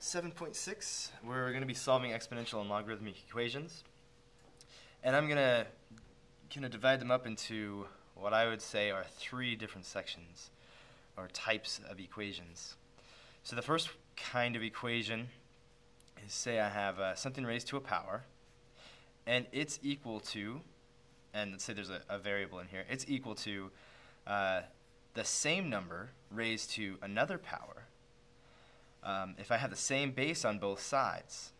7.6, we're going to be solving exponential and logarithmic equations. And I'm going to kind of divide them up into what I would say are three different sections or types of equations. So the first kind of equation is say I have uh, something raised to a power, and it's equal to, and let's say there's a, a variable in here, it's equal to uh, the same number raised to another power um, if I have the same base on both sides,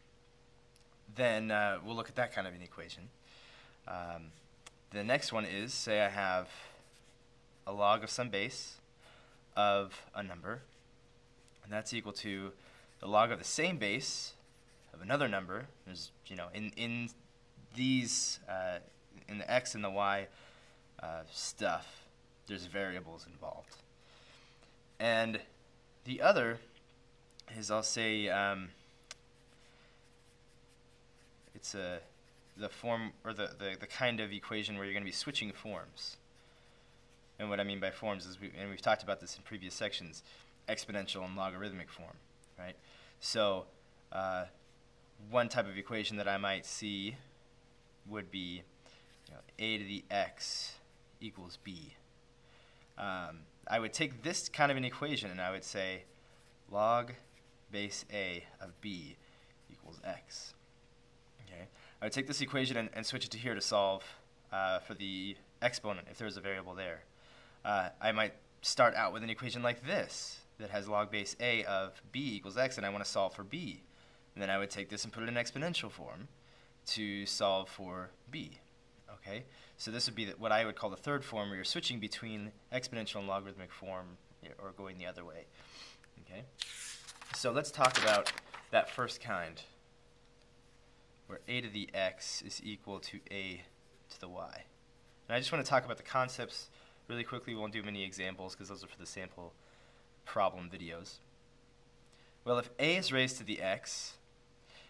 then uh, we'll look at that kind of an equation. Um, the next one is, say I have a log of some base of a number, and that's equal to the log of the same base of another number. There's, you know, in, in these, uh, in the x and the y uh, stuff, there's variables involved. And the other is I'll say um, it's a the form or the, the, the kind of equation where you're going to be switching forms. And what I mean by forms is, we, and we've talked about this in previous sections, exponential and logarithmic form, right? So uh, one type of equation that I might see would be you know, a to the x equals b. Um, I would take this kind of an equation and I would say log base a of b equals x. Okay, I would take this equation and, and switch it to here to solve uh, for the exponent if there's a variable there. Uh, I might start out with an equation like this that has log base a of b equals x, and I want to solve for b. And then I would take this and put it in exponential form to solve for b. Okay, so this would be what I would call the third form, where you're switching between exponential and logarithmic form, or going the other way. Okay. So let's talk about that first kind, where a to the x is equal to a to the y. And I just want to talk about the concepts really quickly. We won't do many examples because those are for the sample problem videos. Well, if a is raised to the x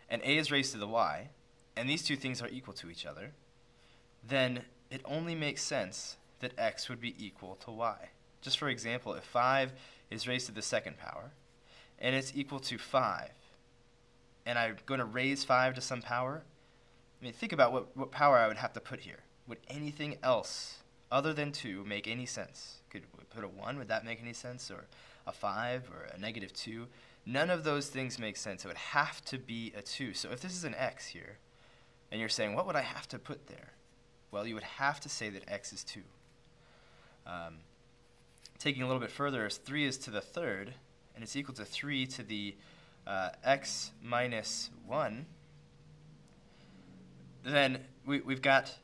and a is raised to the y, and these two things are equal to each other, then it only makes sense that x would be equal to y. Just for example, if 5 is raised to the second power, and it's equal to 5, and I'm going to raise 5 to some power, I mean, think about what, what power I would have to put here. Would anything else other than 2 make any sense? Could we put a 1? Would that make any sense? Or a 5 or a negative 2? None of those things make sense. It would have to be a 2. So if this is an x here, and you're saying, what would I have to put there? Well, you would have to say that x is 2. Um, taking a little bit further, 3 is to the third, and it's equal to 3 to the uh, x minus 1, then we, we've got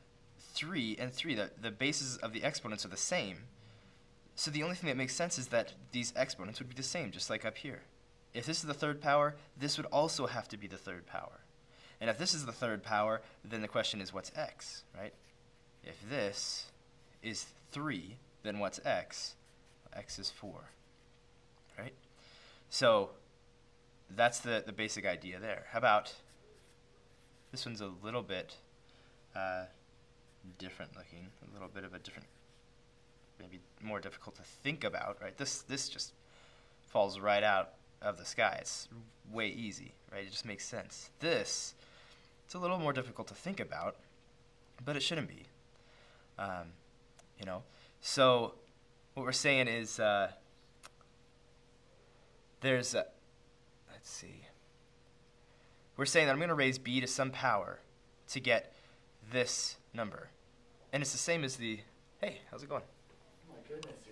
3 and 3. The, the bases of the exponents are the same. So the only thing that makes sense is that these exponents would be the same, just like up here. If this is the third power, this would also have to be the third power. And if this is the third power, then the question is what's x, right? If this is 3, then what's x? x is 4, right? So that's the, the basic idea there. How about this one's a little bit uh, different looking, a little bit of a different, maybe more difficult to think about, right? This, this just falls right out of the sky. It's way easy, right? It just makes sense. This, it's a little more difficult to think about, but it shouldn't be. Um, you know, so what we're saying is uh, there's a, let's see. We're saying that I'm going to raise b to some power to get this number. And it's the same as the, hey, how's it going? Oh my goodness,